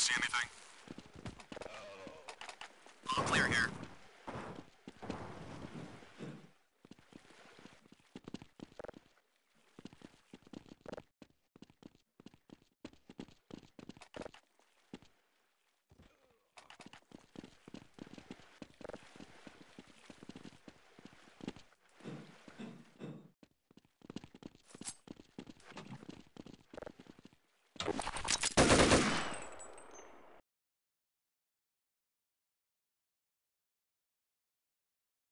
see anything? All clear here.